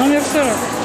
Номер 40.